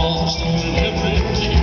lost liberty.